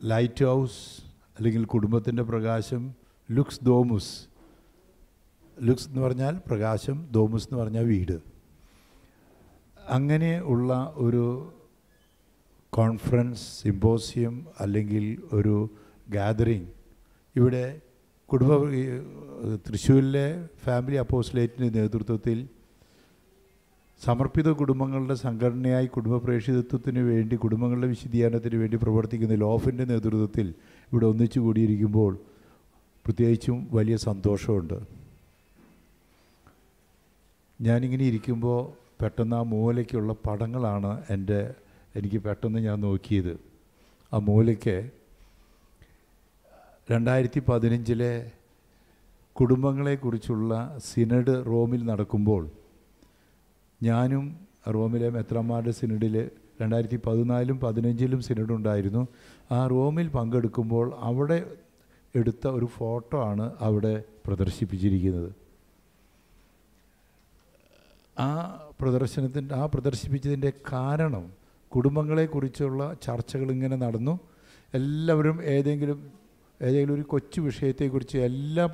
Light house അല്ലെങ്കിൽ കുടുംബത്തിന്റെ പ്രകാശം ലുക്സ് ദോമുസ് ലുക്സ് എന്ന് പറഞ്ഞാൽ പ്രകാശം ദോമുസ് എന്ന് പറഞ്ഞാൽ വീട്. അങ്ങനെ ഉള്ള ഒരു കോൺഫറൻസ് സിമ്പോസിയം അല്ലെങ്കിൽ ഒരു ഗാദറിങ് ഇവിടെ കുടുംബ തൃശ്ശൂരിലെ ഫാമിലി അപ്പോസ്ലേറ്റിന്റെ നേതൃത്വത്തിൽ സമർപ്പിത കുടുംബങ്ങളുടെ സംഘടനയായി കുടുംബ പ്രേക്ഷിതത്വത്തിന് വേണ്ടി കുടുംബങ്ങളുടെ വിശദീകരണത്തിന് വേണ്ടി പ്രവർത്തിക്കുന്ന ലോഫിന്റെ നേതൃത്വത്തിൽ ഇവിടെ ഒന്നിച്ചു കൂടിയിരിക്കുമ്പോൾ പ്രത്യേകിച്ചും വലിയ സന്തോഷമുണ്ട്. ഞാനിങ്ങനെ ഇരിക്കുമ്പോൾ പെട്ടെന്ന് ആ മൂലയ്ക്കുള്ള പടങ്ങളാണ് എന്റെ എനിക്ക് പെട്ടെന്ന് ഞാൻ നോക്കിയത്. ആ മൂലയ്ക്ക് രണ്ടായിരത്തി പതിനഞ്ചിലെ കുടുംബങ്ങളെക്കുറിച്ചുള്ള സിനഡ് റോമിൽ നടക്കുമ്പോൾ ഞാനും റോമിലെ മെത്രന്മാരുടെ സിനഡിൽ രണ്ടായിരത്തി പതിനാലും പതിനഞ്ചിലും സിനഡ് ഉണ്ടായിരുന്നു ആ റോമിൽ പങ്കെടുക്കുമ്പോൾ അവിടെ എടുത്ത ഒരു ഫോട്ടോ ആണ് അവിടെ പ്രദർശിപ്പിച്ചിരിക്കുന്നത്. ആ പ്രദർശനത്തിന്റെ ആ പ്രദർശിപ്പിച്ചതിന്റെ കാരണം കുടുംബങ്ങളെക്കുറിച്ചുള്ള ചർച്ചകൾ ഇങ്ങനെ നടന്നു. എല്ലാവരും ഏതെങ്കിലും ഏതെങ്കിലും ഒരു കൊച്ചു വിഷയത്തെക്കുറിച്ച് എല്ലാ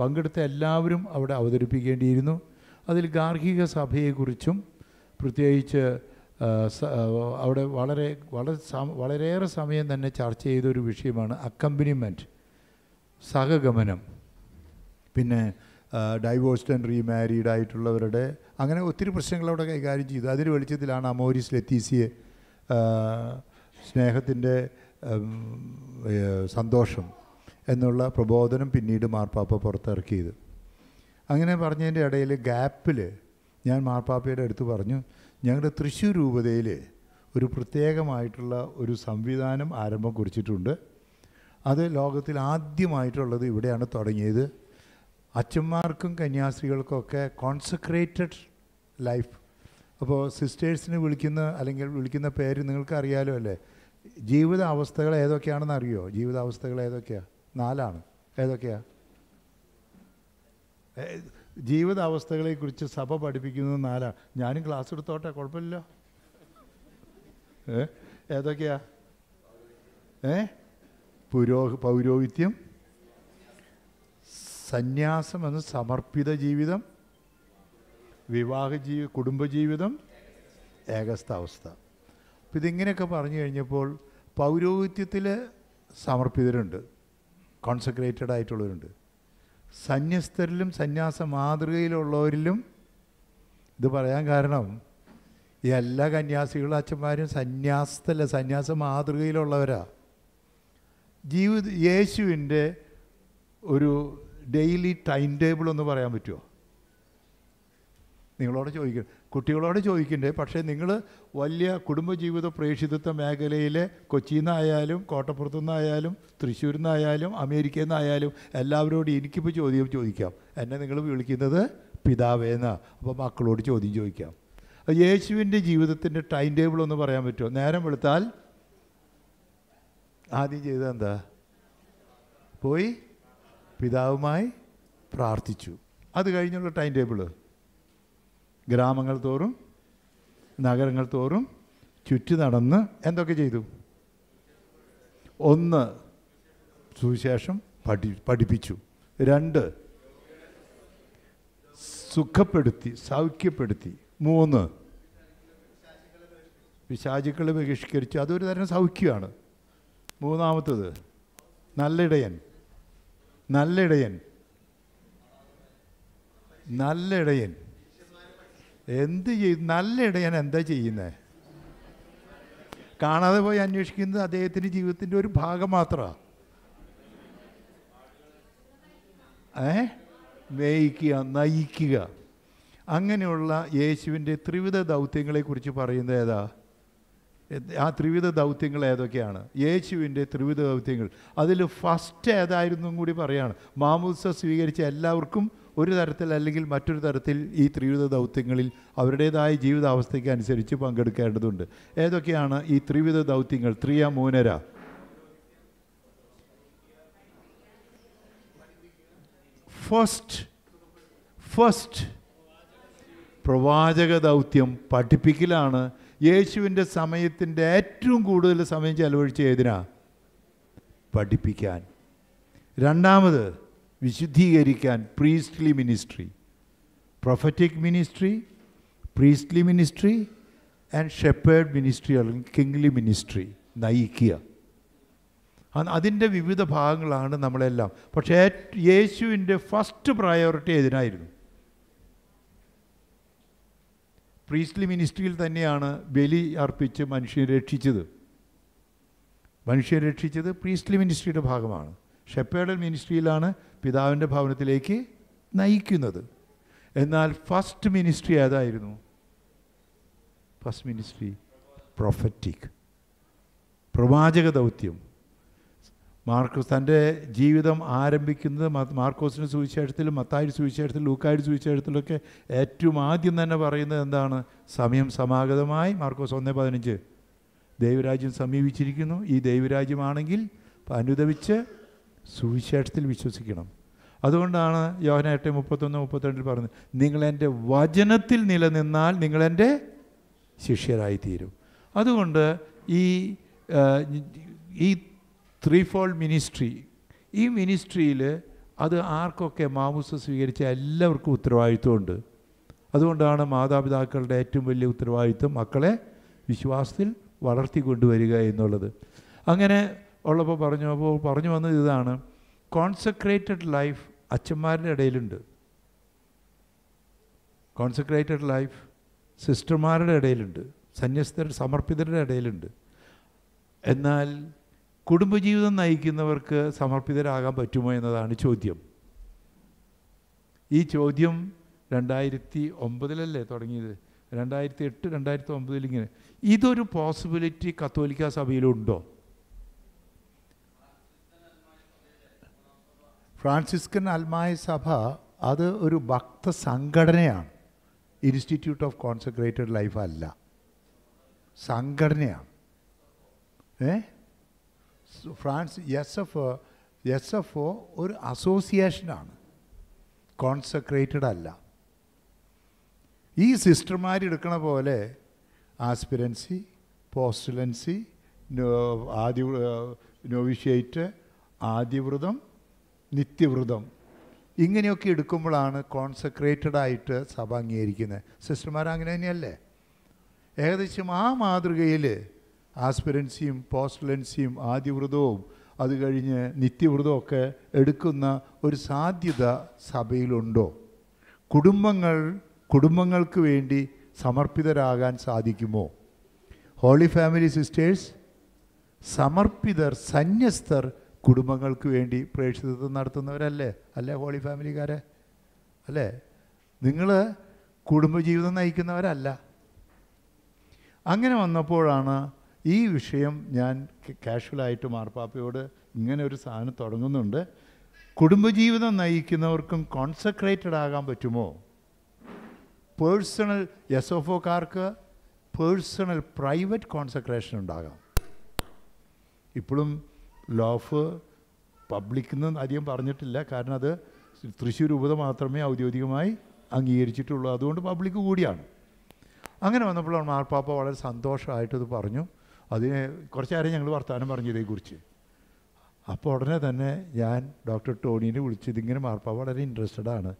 പങ്കെടുത്ത എല്ലാവരും അവിടെ അവതരിപ്പിക്കേണ്ടിയിരുന്നു. അതിൽ ഗാർഹിക സഭയെക്കുറിച്ചും പ്രത്യേകിച്ച് അവിടെ വളരെ വളരെ വളരെയേറെ സമയം തന്നെ ചർച്ച ചെയ്തൊരു വിഷയമാണ് അക്കമ്പനിമെന്റ് സഹഗമനം. പിന്നെ ഡൈവോഴ്സ്ഡ് ആൻഡ് റീമാരീഡ് ആയിട്ടുള്ളവരുടെ അങ്ങനെ ഒത്തിരി പ്രശ്നങ്ങൾ അവിടെ കൈകാര്യം ചെയ്തു. അതിന് വെളിച്ചത്തിലാണ് അമോരിസ് ലത്തീസിയെ സ്നേഹത്തിന്റെ സന്തോഷം എന്നുള്ള പ്രബോധനം പിന്നീട് മാർപ്പാപ്പ പുറത്തിറക്കിയത്. അങ്ങനെ പറഞ്ഞതിന്റെ ഇടയിൽ ഗ്യാപ്പിൽ ഞാൻ മാർപ്പാപ്പയുടെ അടുത്ത് പറഞ്ഞു ഞങ്ങളുടെ തൃശ്ശൂർ രൂപതയിൽ ഒരു പ്രത്യേകമായിട്ടുള്ള ഒരു സംവിധാനം ആരംഭം കുറിച്ചിട്ടുണ്ട്. അത് ലോകത്തിൽ ആദ്യമായിട്ടുള്ളത് ഇവിടെയാണ് തുടങ്ങിയത്. അച്ഛന്മാർക്കും കന്യാസ്ത്രീകൾക്കൊക്കെ കോൺസെൻട്രേറ്റഡ് ലൈഫ് അപ്പോൾ സിസ്റ്റേഴ്സിന് വിളിക്കുന്ന അല്ലെങ്കിൽ വിളിക്കുന്ന പേര് നിങ്ങൾക്ക് അറിയാലോ അല്ലേ? ജീവിത അവസ്ഥകൾ ഏതൊക്കെയാണെന്ന് അറിയോ ജീവിതാവസ്ഥകൾ ഏതൊക്കെയാണ് നാലാണ്. ഏതൊക്കെയാണ് ജീവിതാവസ്ഥകളെക്കുറിച്ച് സഭ പഠിപ്പിക്കുന്നത് നാലാ. ഞാനും ക്ലാസ് എടുത്തോട്ടെ കുഴപ്പമില്ല ഏ ഏതൊക്കെയാ? ഏ പുരോ പൗരോഹിത്യം സന്യാസം എന്ന സമർപ്പിത ജീവിതം വിവാഹ ജീവി കുടുംബജീവിതം ഏകസ്ഥാവസ്ഥ. അപ്പം ഇതിങ്ങനെയൊക്കെ പറഞ്ഞു കഴിഞ്ഞപ്പോൾ പൗരോഹിത്യത്തിൽ സമർപ്പിതരുണ്ട്. കോൺസെൻട്രേറ്റഡ് ആയിട്ടുള്ളവരുണ്ട് സന്യസ്തരിലും സന്യാസ മാതൃകയിലുള്ളവരിലും ഇത് പറയാൻ കാരണം ഈ എല്ലാ കന്യാസികളും അച്ഛന്മാരും സന്യാസത്തല്ല സന്യാസ മാതൃകയിലുള്ളവരാ ജീവിത യേശുവിന്റെ ഒരു ഡെയിലി ടൈം ടേബിൾ ഒന്ന് പറയാൻ പറ്റുമോ നിങ്ങളോട് ചോദിക്കും. കുട്ടികളോട് ചോദിക്കണ്ടേ? പക്ഷേ നിങ്ങൾ വലിയ കുടുംബജീവിത പ്രേക്ഷിതത്വ മേഖലയിലെ കൊച്ചിയിൽ നിന്നായാലും കോട്ടപ്പുറത്തു നിന്നായാലും തൃശ്ശൂരിൽ നിന്നായാലും അമേരിക്കയിൽ നിന്നായാലും എല്ലാവരോടും എനിക്കിപ്പോൾ ചോദ്യം ചോദിക്കാം. എന്നെ നിങ്ങൾ വിളിക്കുന്നത് പിതാവേന്ന്. അപ്പോൾ മക്കളോട് ചോദ്യം ചോദിക്കാം. യേശുവിന്റെ ജീവിതത്തിന്റെ ടൈം ടേബിൾ ഒന്ന് പറയാൻ പറ്റുമോ? നേരം വെളുത്താൽ ആദ്യം ചെയ്തത് എന്താ? പോയി പിതാവുമായി പ്രാർത്ഥിച്ചു. അത് കഴിഞ്ഞുള്ള ടൈം ടേബിൾ. ഗ്രാമങ്ങൾ തോറും നഗരങ്ങൾ തോറും ചുറ്റി നടന്ന് എന്തൊക്കെ ചെയ്തു? ഒന്ന് സുവിശേഷം പഠി പഠിപ്പിച്ചു. രണ്ട് സുഖപ്പെടുത്തി സൗഖ്യപ്പെടുത്തി. മൂന്ന് പിശാചുക്കളെ ബഹിഷ്കരിച്ചു. അതൊരു തരം സൗഖ്യമാണ്. മൂന്നാമത്തത് നല്ലിടയൻ. നല്ലിടയൻ. നല്ലിടയൻ. എന്ത് ചെയ്തു നല്ല ഇടയൻ എന്താ ചെയ്യുന്നത് കാണാതെ പോയി അന്വേഷിക്കുന്നത് അദ്ദേഹത്തിന്റെ ജീവിതത്തിന്റെ ഒരു ഭാഗം മാത്രമാണ് ഏ? മേയിക്കുക നയിക്കുക. അങ്ങനെയുള്ള യേശുവിന്റെ ത്രിവിധ ദൗത്യങ്ങളെക്കുറിച്ച് പറയുന്നത് ഏതാ? ആ ത്രിവിധ ദൗത്യങ്ങൾ ഏതൊക്കെയാണ്? യേശുവിന്റെ ത്രിവിധ ദൗത്യങ്ങൾ. അതിൽ ഫസ്റ്റ് ഏതായിരുന്നു കൂടി പറയാണ്. മാമൂസ സ്വീകരിച്ച എല്ലാവർക്കും ഒരു തരത്തിൽ അല്ലെങ്കിൽ മറ്റൊരു തരത്തിൽ ഈ ത്രിവിധ ദൗത്യങ്ങളിൽ അവരുടേതായ ജീവിതാവസ്ഥയ്ക്ക് അനുസരിച്ച് പങ്കെടുക്കേണ്ടതുണ്ട്. ഏതൊക്കെയാണ് ഈ ത്രിവിധ ദൗത്യങ്ങൾ? ത്രിയ മൂനര? ഫസ്റ്റ് ഫസ്റ്റ് പ്രവാചക ദൗത്യം പഠിപ്പിക്കലാണ്. യേശുവിന്റെ സമയത്തിന്റെ ഏറ്റവും കൂടുതൽ സമയം ചെലവഴിച്ച ഏതിനാ? പഠിപ്പിക്കാൻ. രണ്ടാമത് വിശുദ്ധീകരിക്കാൻ priestly ministry prophetic ministry priestly ministry and shepherd ministry അല്ലെങ്കിൽ കിങ്ലി മിനിസ്ട്രി നയിക്കുക. അതിന്റെ വിവിധ ഭാഗങ്ങളാണ് നമ്മളെല്ലാം. പക്ഷേ യേശുവിന്റെ ഫസ്റ്റ് പ്രയോറിറ്റി ഇതിനായിരുന്നു പ്രീസ്റ്റ്ലി മിനിസ്ട്രിയിൽ തന്നെയാണ് ബലി അർപ്പിച്ച് മനുഷ്യനെ രക്ഷിച്ചത്. മനുഷ്യനെ രക്ഷിച്ചത് പ്രീസ്റ്റ്ലി മിനിസ്ട്രിയുടെ ഭാഗമാണ്. ഷെപ്പേഡൽ മിനിസ്ട്രിയിലാണ് പിതാവിന്റെ ഭവനത്തിലേക്ക് നയിക്കുന്നത്. എന്നാൽ ഫസ്റ്റ് മിനിസ്ട്രി ഏതായിരുന്നു? ഫസ്റ്റ് മിനിസ്ട്രി പ്രൊഫറ്റിക് പ്രവാചക ദൗത്യം. മാർക്കോസ് തന്റെ ജീവിതം ആരംഭിക്കുന്നത് മാർക്കോസിന്റെ സുവിശേഷത്തിലും മത്തായുടെ സുവിശേഷത്തിലും ലൂക്കായുടെ സുവിശേഷത്തിലൊക്കെ ഏറ്റവും ആദ്യം തന്നെ പറയുന്നത് എന്താണ്? സമയം സമാഗതമായി. മാർക്കോസ് ഒന്ന് പതിനഞ്ച്. ദൈവരാജ്യം സമീപിച്ചിരിക്കുന്നു. ഈ ദൈവരാജ്യമാണെങ്കിൽ അനുദവിച്ച് സുവിശേഷത്തിൽ വിശ്വസിക്കണം. അതുകൊണ്ടാണ് യോഹന എട്ട് മുപ്പത്തൊന്ന് മുപ്പത്തിരണ്ടിൽ പറഞ്ഞത് നിങ്ങളെന്റെ വചനത്തിൽ നിലനിന്നാൽ നിങ്ങളെന്റെ ശിഷ്യരായിത്തീരും. അതുകൊണ്ട് ഈ ഈ ത്രീ ഫോൾഡ് മിനിസ്ട്രി ഈ മിനിസ്ട്രിയിൽ അത് ആർക്കൊക്കെ മാമൂസ സ്വീകരിച്ച എല്ലാവർക്കും ഉത്തരവാദിത്വമുണ്ട്. അതുകൊണ്ടാണ് മാതാപിതാക്കളുടെ ഏറ്റവും വലിയ ഉത്തരവാദിത്വം മക്കളെ വിശ്വാസത്തിൽ വളർത്തിക്കൊണ്ടുവരിക എന്നുള്ളത്. അങ്ങനെ ഉള്ളപ്പോൾ പറഞ്ഞു അപ്പോൾ പറഞ്ഞു വന്നത് ഇതാണ്. കോൺസെൻട്രേറ്റഡ് ലൈഫ് അച്ഛന്മാരുടെ ഇടയിലുണ്ട്. കോൺസെൻട്രേറ്റഡ് ലൈഫ് സിസ്റ്റർമാരുടെ ഇടയിലുണ്ട്. സന്യസ്തർ സമർപ്പിതരുടെ ഇടയിലുണ്ട്. എന്നാൽ കുടുംബജീവിതം നയിക്കുന്നവർക്ക് സമർപ്പിതരാകാൻ പറ്റുമോ എന്നതാണ് ചോദ്യം. ഈ ചോദ്യം രണ്ടായിരത്തി ഒമ്പതിലല്ലേ തുടങ്ങിയത്? രണ്ടായിരത്തി എട്ട് രണ്ടായിരത്തി ഒമ്പതിൽ ഇങ്ങനെ. ഇതൊരു പോസിബിലിറ്റി കത്തോലിക്ക സഭയിലുണ്ടോ? ഫ്രാൻസിസ്കൻ അൽമായ സഭ അത് ഒരു ഭക്ത സംഘടനയാണ് ഇൻസ്റ്റിറ്റ്യൂട്ട് ഓഫ് കോൺസെൻട്രേറ്റഡ് ലൈഫ് അല്ല. സംഘടനയാണ്. ഏ? France S F O S F O ഒരു അസോസിയേഷനാണ്. കോൺസെൻട്രേറ്റഡ് അല്ല. ഈ സിസ്റ്റർമാർ എടുക്കണ പോലെ ആസ്പിരൻസി പോസ്റ്റുലൻസി ആദ്യ നോവിഷ്യേറ്റ് ആദ്യവ്രതം നിത്യവ്രതം. ഇങ്ങനെയൊക്കെ എടുക്കുമ്പോഴാണ് കോൺസെൻട്രേറ്റഡ് ആയിട്ട് സഭ അംഗീകരിക്കുന്നത്. സിസ്റ്റർമാർ അങ്ങനെ തന്നെയല്ലേ? ഏകദേശം ആ മാതൃകയിൽ ആസ്പിരൻസിയും പോസ്റ്റലൻസിയും ആദ്യവ്രതവും അത് കഴിഞ്ഞ് ഒക്കെ എടുക്കുന്ന ഒരു സാധ്യത സഭയിലുണ്ടോ? കുടുംബങ്ങൾ കുടുംബങ്ങൾക്ക് വേണ്ടി സമർപ്പിതരാകാൻ സാധിക്കുമോ? ഹോളി ഫാമിലി സിസ്റ്റേഴ്സ് സമർപ്പിതർ സന്യസ്തർ കുടുംബങ്ങൾക്ക് വേണ്ടി പ്രേക്ഷിതത്വം നടത്തുന്നവരല്ലേ? അല്ലേ ഹോളി ഫാമിലിക്കാരെ? അല്ലേ? നിങ്ങൾ കുടുംബജീവിതം നയിക്കുന്നവരല്ല. അങ്ങനെ വന്നപ്പോഴാണ് ഈ വിഷയം ഞാൻ കാഷ്വലായിട്ട് മാർപ്പാപ്പയോട് ഇങ്ങനെ ഒരു സാധനം തുടങ്ങുന്നുണ്ട്. കുടുംബജീവിതം നയിക്കുന്നവർക്കും കോൺസെൻട്രേറ്റഡ് ആകാൻ പറ്റുമോ? Personal S F personal private concentration ഉണ്ടാകാം. ഇപ്പോഴും ലോഫ് പബ്ലിക് നിന്ന് അധികം പറഞ്ഞിട്ടില്ല. കാരണം അത് തൃശ്ശൂർ രൂപത മാത്രമേ ഔദ്യോഗികമായി അംഗീകരിച്ചിട്ടുള്ളൂ. അതുകൊണ്ട് പബ്ലിക് കൂടിയാണ്. അങ്ങനെ വന്നപ്പോഴാണ് മാർപ്പാപ്പ വളരെ സന്തോഷമായിട്ടത് പറഞ്ഞു. അതിന് കുറച്ച് നേരം ഞങ്ങൾ വർത്തമാനം പറഞ്ഞു ഇതേക്കുറിച്ച്. അപ്പോൾ ഉടനെ തന്നെ ഞാൻ ഡോക്ടർ ടോണീനെ വിളിച്ച് ഇതിങ്ങനെ മാർപ്പാപ്പ വളരെ ഇൻട്രസ്റ്റഡ് ആണ്.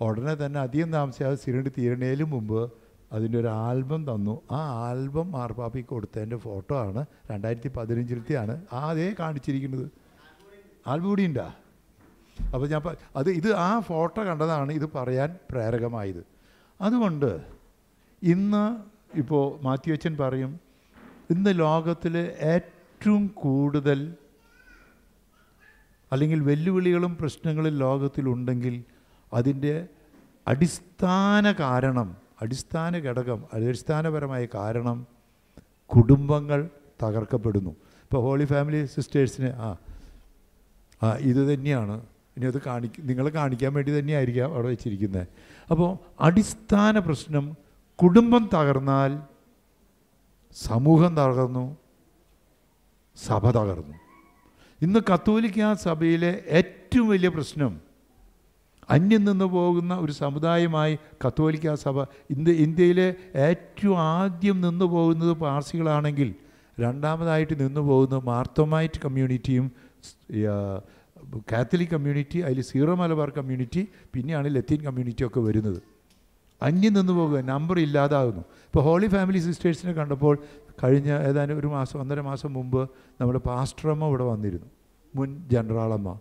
ഉടനെ തന്നെ അധികം താമസിയാതെ സിരണ്ട് തീരണേലും മുമ്പ് അതിന്റെ ഒരു ആൽബം തന്നു. ആ ആൽബം മാർപ്പാപ്പി കൊടുത്തതിന്റെ ഫോട്ടോ ആണ്. രണ്ടായിരത്തി പതിനഞ്ചിലത്തെയാണ് അതേ കാണിച്ചിരിക്കുന്നത്. ആൽബം കൂടി ഉണ്ടാ അപ്പോൾ ഞാൻ അത് ഇത് ആ ഫോട്ടോ കണ്ടതാണ് ഇത് പറയാൻ പ്രേരകമായത്. അതുകൊണ്ട് ഇന്ന് ഇപ്പോൾ മാത്യു അച്ഛൻ പറയും ഇന്ന് ലോകത്തിൽ ഏറ്റവും കൂടുതൽ അല്ലെങ്കിൽ വെല്ലുവിളികളും പ്രശ്നങ്ങളും ലോകത്തിലുണ്ടെങ്കിൽ അതിന്റെ അടിസ്ഥാന കാരണം അടിസ്ഥാന ഘടകം അടിസ്ഥാനപരമായ കാരണം കുടുംബങ്ങൾ തകർക്കപ്പെടുന്നു. ഇപ്പോൾ ഹോളി ഫാമിലി സിസ്റ്റേഴ്സിന് ആ ആ ഇത് തന്നെയാണ്. ഇനി അത് കാണിക്ക നിങ്ങൾ കാണിക്കാൻ വേണ്ടി തന്നെയായിരിക്കാം അവിടെ വെച്ചിരിക്കുന്നത് അപ്പോൾ അടിസ്ഥാന പ്രശ്നം കുടുംബം തകർന്നാൽ സമൂഹം തകർന്നു സഭ തകർന്നു. ഇന്ന് കത്തോലിക്ക സഭയിലെ ഏറ്റവും വലിയ പ്രശ്നം അന്യം നിന്ന് പോകുന്ന ഒരു സമുദായമായി കത്തോലിക്ക സഭ ഇന്ത്യ ഇന്ത്യയിലെ ഏറ്റവും ആദ്യം നിന്ന് പോകുന്നത് പാർസികളാണെങ്കിൽ രണ്ടാമതായിട്ട് നിന്ന് പോകുന്നത് മാർത്തോമൈറ്റ് കമ്മ്യൂണിറ്റിയും കാത്തലിക് കമ്മ്യൂണിറ്റി അതിൽ സീറോ മലബാർ കമ്മ്യൂണിറ്റി പിന്നെയാണ് ലത്തീൻ കമ്മ്യൂണിറ്റി ഒക്കെ വരുന്നത്. അന്യം നിന്ന് പോകുക നമ്പർ ഇല്ലാതാകുന്നു. ഇപ്പോൾ ഹോളി ഫാമിലി സിസ്റ്റേഴ്സിനെ കണ്ടപ്പോൾ കഴിഞ്ഞ ഏതാനും ഒരു മാസം ഒന്നര മാസം മുമ്പ് നമ്മുടെ പാസ്റ്ററമ്മ ഇവിടെ വന്നിരുന്നു മുൻ ജനറാളമ്മ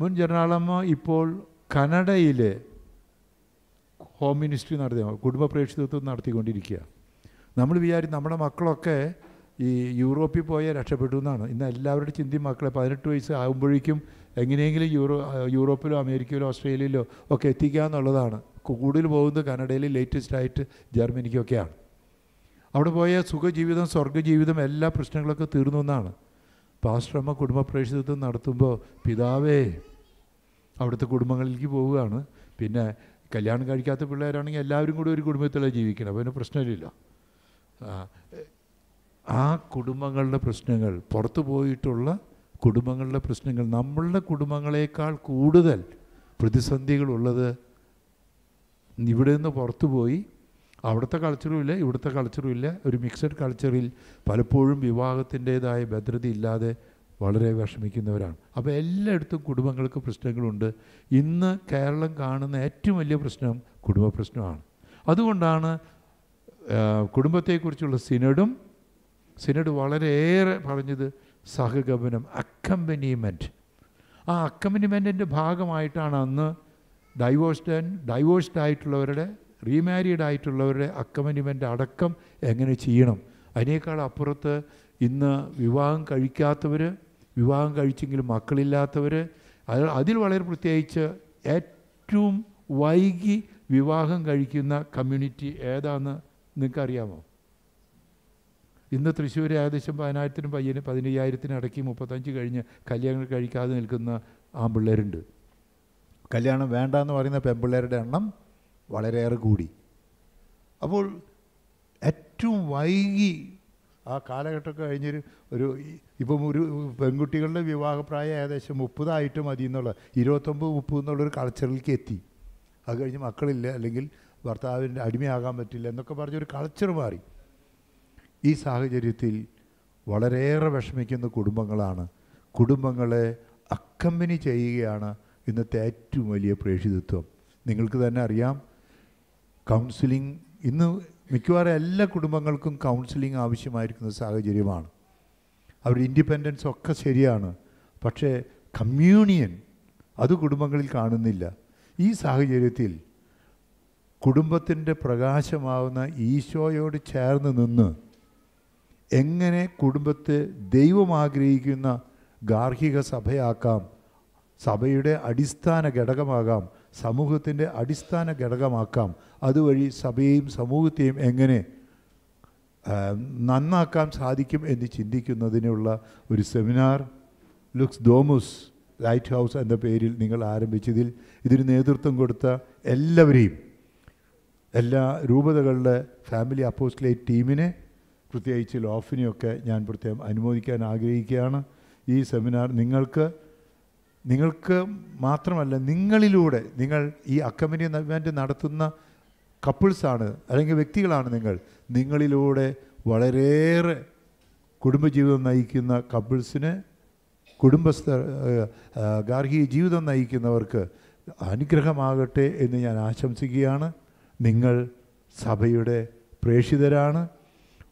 മുൻ ജനറാളമ്മ ഇപ്പോൾ കനഡയിലെ ഹോം മിനിസ്ട്രി നടത്തി കുടുംബ പ്രേക്ഷിതത്വം നടത്തിക്കൊണ്ടിരിക്കുക. നമ്മൾ വിചാരിക്കും നമ്മുടെ മക്കളൊക്കെ ഈ യൂറോപ്പിൽ പോയാൽ രക്ഷപ്പെട്ടു എന്നാണ്. ഇന്ന് എല്ലാവരുടെ ചിന്തയും മക്കളെ പതിനെട്ട് വയസ്സ് ആകുമ്പോഴേക്കും എങ്ങനെയെങ്കിലും യൂറോ യൂറോപ്പിലോ അമേരിക്കയിലോ ഓസ്ട്രേലിയയിലോ ഒക്കെ എത്തിക്കുക എന്നുള്ളതാണ്. കൂടുതൽ പോകുന്നത് കനഡയിൽ ലേറ്റസ്റ്റ് ആയിട്ട് ജർമ്മനിക്കൊക്കെയാണ്. അവിടെ പോയ സുഖജീവിതം സ്വർഗജീവിതം എല്ലാ പ്രശ്നങ്ങളൊക്കെ തീർന്നു എന്നാണ്. പാസ്റ്ററമ്മ കുടുംബ പ്രേക്ഷിതത്വം നടത്തുമ്പോൾ പിതാവേ അവിടുത്തെ കുടുംബങ്ങളിലേക്ക് പോവുകയാണ്. പിന്നെ കല്യാണം കഴിക്കാത്ത പിള്ളേരാണെങ്കിൽ എല്ലാവരും കൂടി ഒരു കുടുംബത്തിലാണ് ജീവിക്കണം. അപ്പോൾ പ്രശ്നമില്ല. ആ, കുടുംബങ്ങളുടെ പ്രശ്നങ്ങൾ പുറത്തു പോയിട്ടുള്ള കുടുംബങ്ങളുടെ പ്രശ്നങ്ങൾ നമ്മളുടെ കുടുംബങ്ങളെക്കാൾ കൂടുതൽ പ്രതിസന്ധികളുള്ളത് ഇവിടെ നിന്ന് പുറത്തു പോയി. അവിടുത്തെ കൾച്ചറും ഇല്ല ഇവിടുത്തെ കൾച്ചറും ഇല്ല. ഒരു മിക്സഡ് കൾച്ചറിൽ പലപ്പോഴും വിവാഹത്തിന്റേതായ ഭദ്രതയില്ലാതെ വളരെ വിഷമിക്കുന്നവരാണ്. അപ്പോൾ എല്ലായിടത്തും കുടുംബങ്ങൾക്ക് പ്രശ്നങ്ങളുണ്ട്. ഇന്ന് കേരളം കാണുന്ന ഏറ്റവും വലിയ പ്രശ്നം കുടുംബ പ്രശ്നമാണ്. അതുകൊണ്ടാണ് കുടുംബത്തെക്കുറിച്ചുള്ള സിനഡും സിനഡ് വളരെയേറെ പറഞ്ഞത് സഹഗമനം അക്കമ്പനിമെന്റ് ആ അക്കമ്പനിമെന്റിന്റെ ഭാഗമായിട്ടാണ് അന്ന് ഡൈവോഴ്സ്ഡ് ആൻഡ് ഡൈവോഴ്സ്ഡ് ആയിട്ടുള്ളവരുടെ റീമാരീഡ് ആയിട്ടുള്ളവരുടെ അക്കമ്പനിമെന്റ് അടക്കം എങ്ങനെ ചെയ്യണം. അതിനേക്കാൾ അപ്പുറത്ത് ഇന്ന് വിവാഹം കഴിക്കാത്തവർ വിവാഹം കഴിച്ചെങ്കിലും മക്കളില്ലാത്തവർ അത് അതിൽ വളരെ പ്രത്യേകിച്ച് ഏറ്റവും വൈകി വിവാഹം കഴിക്കുന്ന കമ്മ്യൂണിറ്റി ഏതാണെന്ന് നിങ്ങൾക്കറിയാമോ? ഇന്ന് തൃശ്ശൂർ ഏകദേശം പതിനായിരത്തിനും പയ്യന് പതിനയ്യായിരത്തിനും ഇടയ്ക്ക് മുപ്പത്തഞ്ച് കഴിഞ്ഞ് കല്യാണം കഴിക്കാതെ നിൽക്കുന്ന ആൺപിള്ളേരുണ്ട്. കല്യാണം വേണ്ട എന്ന് പറയുന്ന പെൺപിള്ളേരുടെ എണ്ണം വളരെയേറെ കൂടി. അപ്പോൾ ഏറ്റവും വൈകി ആ കാലഘട്ടമൊക്കെ കഴിഞ്ഞൊരു ഒരു ഇപ്പം ഒരു പെൺകുട്ടികളുടെ വിവാഹപ്രായം ഏകദേശം മുപ്പതായിട്ട് മതി എന്നുള്ള ഇരുപത്തൊമ്പത് മുപ്പത് എന്നുള്ളൊരു കൾച്ചറിലേക്ക് എത്തി. അത് കഴിഞ്ഞ് മക്കളില്ല അല്ലെങ്കിൽ ഭർത്താവിന്റെ അടിമയാകാൻ പറ്റില്ല എന്നൊക്കെ പറഞ്ഞൊരു കൾച്ചർ മാറി. ഈ സാഹചര്യത്തിൽ വളരെയേറെ വിഷമിക്കുന്ന കുടുംബങ്ങളാണ്. കുടുംബങ്ങളെ അക്കമ്പനി ചെയ്യുകയാണ് ഇന്നത്തെ ഏറ്റവും വലിയ പ്രേക്ഷിതത്വം. നിങ്ങൾക്ക് തന്നെ അറിയാം. കൗൺസിലിംഗ് ഇന്ന് മിക്കവാറും എല്ലാ കുടുംബങ്ങൾക്കും കൗൺസിലിംഗ് ആവശ്യമായിരിക്കുന്ന സാഹചര്യമാണ്. അവരുടെ ഇൻഡിപെൻഡൻസ് ഒക്കെ ശരിയാണ്. പക്ഷേ കമ്മ്യൂണിയൻ അത് കുടുംബങ്ങളിൽ കാണുന്നില്ല. ഈ സാഹചര്യത്തിൽ കുടുംബത്തിന്റെ പ്രകാശമാവുന്ന ഈശോയോട് ചേർന്ന് നിന്ന് എങ്ങനെ കുടുംബത്തെ ദൈവം ആഗ്രഹിക്കുന്ന ഗാർഹിക സഭയാക്കാം സഭയുടെ അടിസ്ഥാന ഘടകമാകാം സമൂഹത്തിന്റെ അടിസ്ഥാന ഘടകമാക്കാം. അതുവഴി സഭയെയും സമൂഹത്തെയും എങ്ങനെ നന്നാക്കാൻ സാധിക്കും എന്ന് ചിന്തിക്കുന്നതിനുള്ള ഒരു seminar Lux Domus light house എന്ന പേരിൽ നിങ്ങൾ ആരംഭിച്ചതിൽ ഇതിന് നേതൃത്വം കൊടുത്ത എല്ലാവരെയും എല്ലാ രൂപതകളുടെ ഫാമിലി അപ്പോസ്റ്റിലേറ്റ് ടീമിനെ പ്രത്യേകിച്ച് ലോഫിനെയൊക്കെ ഞാൻ പ്രത്യേകം അനുമോദിക്കാൻ ആഗ്രഹിക്കുകയാണ്. ഈ സെമിനാർ നിങ്ങൾക്ക് നിങ്ങൾക്ക് മാത്രമല്ല നിങ്ങളിലൂടെ നിങ്ങൾ ഈ അക്കമ്പനിമെന്റ് നടത്തുന്ന കപ്പിൾസാണ് അല്ലെങ്കിൽ വ്യക്തികളാണ് നിങ്ങൾ. നിങ്ങളിലൂടെ വളരെയേറെ കുടുംബജീവിതം നയിക്കുന്ന കപ്പിൾസിന് കുടുംബസ്ഥ ഗാർഹിക ജീവിതം നയിക്കുന്നവർക്ക് അനുഗ്രഹമാകട്ടെ എന്ന് ഞാൻ ആശംസിക്കുകയാണ്. നിങ്ങൾ സഭയുടെ പ്രേക്ഷിതരാണ്.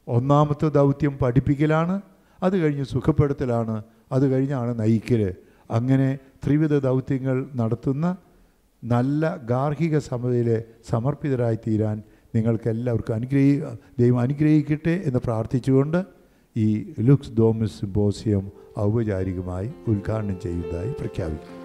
ഒന്നാമത്തെ ദൗത്യം പഠിപ്പിക്കലാണ്. അത് കഴിഞ്ഞ് സുഖപ്പെടുത്തലാണ്. അത് കഴിഞ്ഞാണ് നയിക്കൽ അങ്ങനെ ത്രിവിധ ദൗത്യങ്ങൾ നടത്തുന്ന നല്ല ഗാർഹിക സഭയിലെ സമർപ്പിതരായി തീരാൻ നിങ്ങൾക്കെല്ലാവർക്കും അനുഗ്രഹി ദൈവം അനുഗ്രഹിക്കട്ടെ എന്ന് പ്രാർത്ഥിച്ചുകൊണ്ട് ഈ ലുക്സ് ഡോമിസ് സിമ്പോസിയം ഔപചാരികമായി ഉദ്ഘാടനം ചെയ്യുന്നതായി പ്രഖ്യാപിക്കും